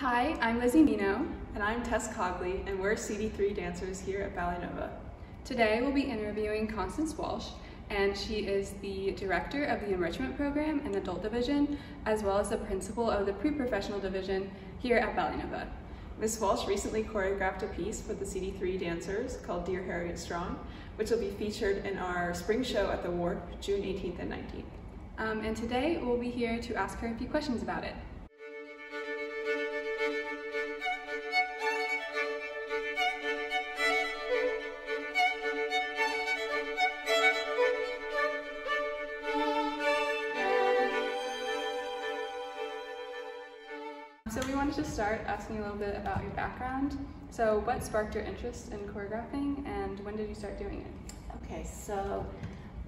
Hi, I'm Lizzy Mineau. And I'm Tess Cogley, and we're CD3 dancers here at Ballet Nova. Today we'll be interviewing Constance Walsh, and she is the director of the Enrichment Program and Adult Division, as well as the principal of the Pre-Professional Division here at Ballet Nova. Ms. Walsh recently choreographed a piece with the CD3 dancers called Dear Harriet Strong, which will be featured in our spring show at the Wharf June 18th and 19th. Um, and today we'll be here to ask her a few questions about it. Start asking a little bit about your background. So what sparked your interest in choreographing and when did you start doing it? Okay, so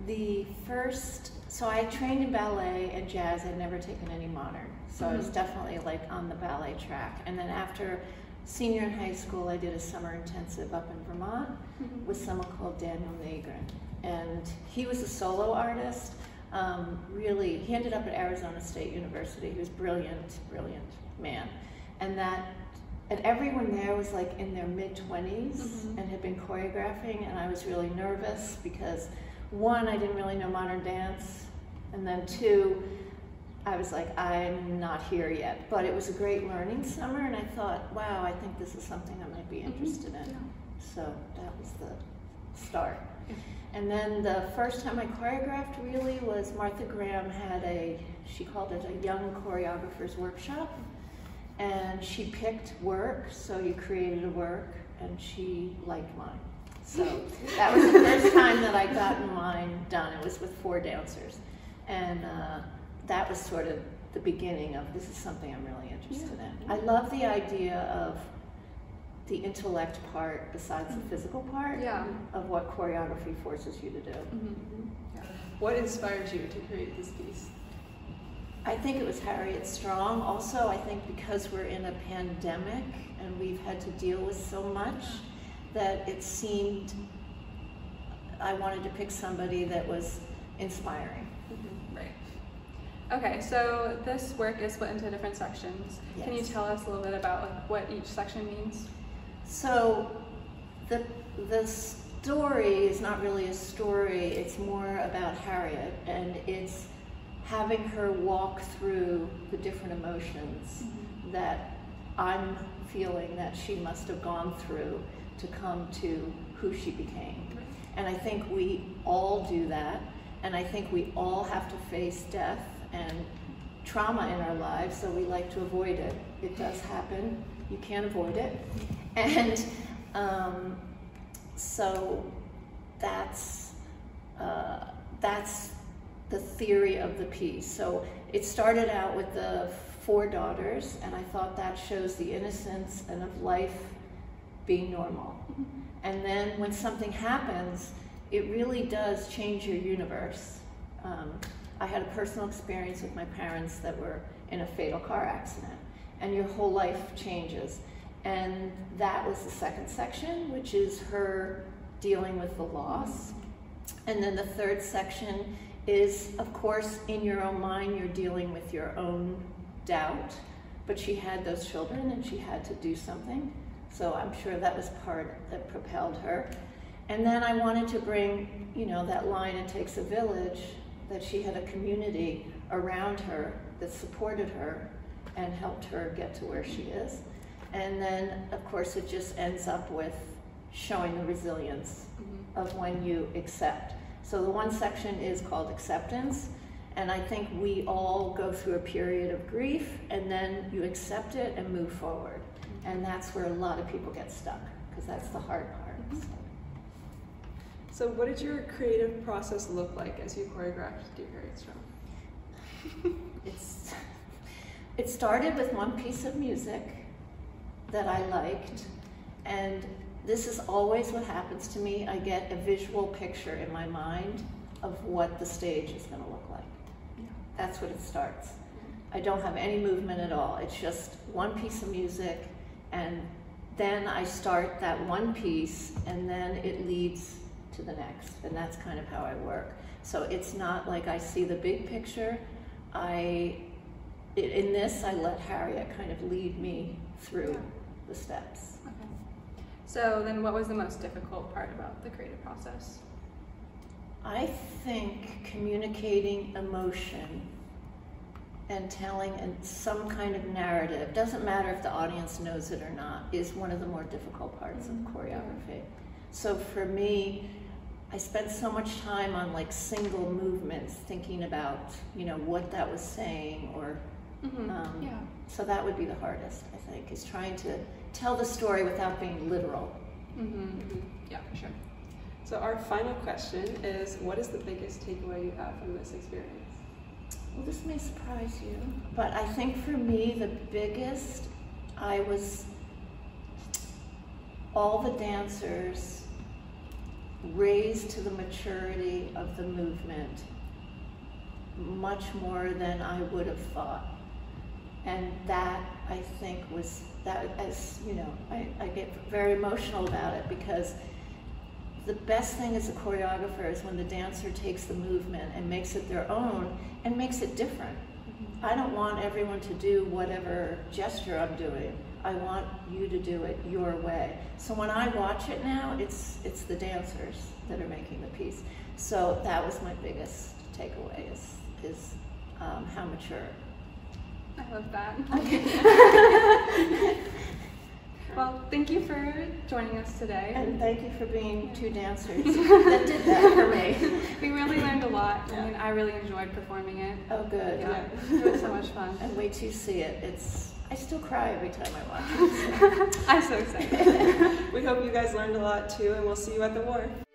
the first, so I trained in ballet and jazz. I'd never taken any modern. So I was Mhm. definitely like on the ballet track. And then after senior in high school, I did a summer intensive up in Vermont Mhm. with someone called Daniel Nagrin. And he was a solo artist. Um, really, he ended up at Arizona State University. He was brilliant, brilliant man. And that, and everyone there was like in their mid 20s Mhm. and had been choreographing. And I was really nervous because one, I didn't really know modern dance. And then two, I was like, I'm not here yet. But it was a great learning summer. And I thought, wow, I think this is something I might be Mhm. interested in. Yeah. So that was the start. And then the first time I choreographed really was Martha Graham had a, she called it a young choreographers workshop. And she picked work, so you created a work, and she liked mine. So that was the first time that I got mine done. It was with four dancers. And uh, that was sort of the beginning of this is something I'm really interested in. I love the idea of the intellect part besides the physical part Yeah. of what choreography forces you to do. Mhm. What inspired you to create this piece? I think it was Harriet Strong. Also, I think because we're in a pandemic and we've had to deal with so much, that it seemed I wanted to pick somebody that was inspiring. Mm-hmm. Right. Okay, so this work is split into different sections. Yes. Can you tell us a little bit about like, what each section means? So the the story is not really a story, it's more about Harriet and it's having her walk through the different emotions that I'm feeling that she must have gone through to come to who she became. And I think we all do that. And I think we all have to face death and trauma in our lives, so we like to avoid it. It does happen, you can't avoid it. And um, so that's, uh, that's the theory of the piece. So it started out with the four daughters, and I thought that shows the innocence and of life being normal. And then when something happens, it really does change your universe. Um, I had a personal experience with my parents that were in a fatal car accident, and your whole life changes. And that was the second section, which is her dealing with the loss. And then the third section is, of course, in your own mind, you're dealing with your own doubt. But she had those children and she had to do something. So I'm sure that was part that propelled her. And then I wanted to bring, you know, that line, it takes a village, that she had a community around her that supported her and helped her get to where she is. And then, of course, it just ends up with showing the resilience mm-hmm. of when you accept. So the one section is called acceptance, and I think we all go through a period of grief, and then you accept it and move forward. And that's where a lot of people get stuck, because that's the hard part. Mhm. So, what did your creative process look like as you choreographed Dear Harriet Strong? It's, it started with one piece of music that I liked, and this is always what happens to me. I get a visual picture in my mind of what the stage is going to look like. That's what it starts. I don't have any movement at all. It's just one piece of music, and then I start that one piece, and then it leads to the next. And that's kind of how I work. So it's not like I see the big picture. I in this, I let Harriet kind of lead me through Yeah. the steps. Okay. So then what was the most difficult part about the creative process? I think communicating emotion and telling in some kind of narrative, doesn't matter if the audience knows it or not, is one of the more difficult parts Mhm. of choreography. So for me, I spent so much time on like single movements, thinking about, you know, what that was saying or Mm-hmm. Um, yeah. So that would be the hardest, I think, is trying to tell the story without being literal. Mm-hmm. Yeah, for sure. So our final question is, what is the biggest takeaway you have from this experience? Well, this may surprise you, but I think for me, the biggest, I was, all the dancers raised to the maturity of the movement much more than I would have thought. And that, I think, was, that, as you know, I, I get very emotional about it because the best thing as a choreographer is when the dancer takes the movement and makes it their own and makes it different. I don't want everyone to do whatever gesture I'm doing. I want you to do it your way. So when I watch it now, it's it's the dancers that are making the piece. So that was my biggest takeaway is is um, how mature. I love that. well, thank you for joining us today. And thank you for being two dancers that did that for me. we really learned a lot. I mean, I really enjoyed performing it. Oh, good. Yeah, it was so much fun. And wait till you see it. It's I still cry every time I watch it. so. I'm so excited. We hope you guys learned a lot too, and we'll see you at the Wharf.